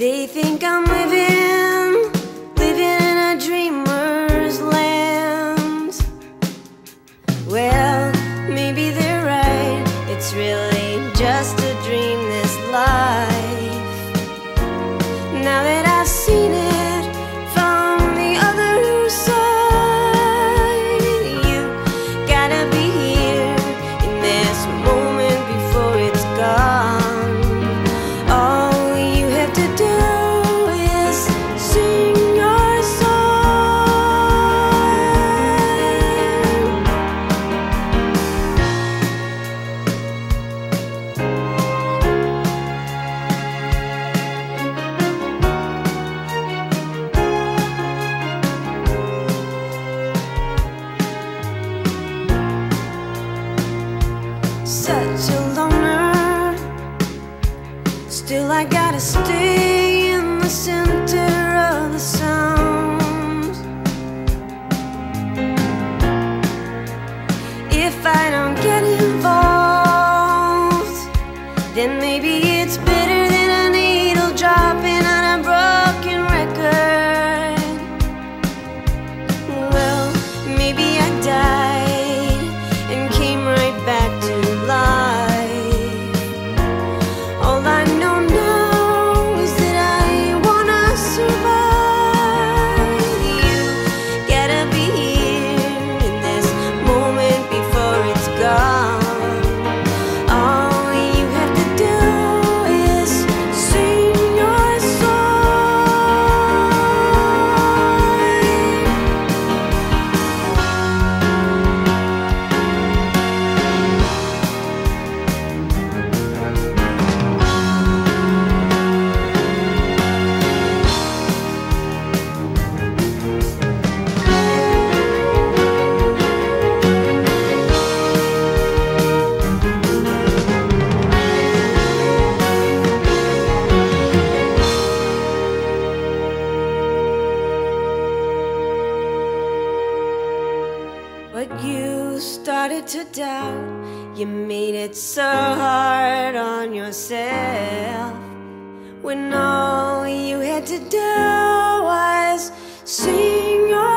They think I'm such a loner. Still, I gotta stay in the center of the sound. But you started to doubt. You made it so hard on yourself. When all you had to do was sing your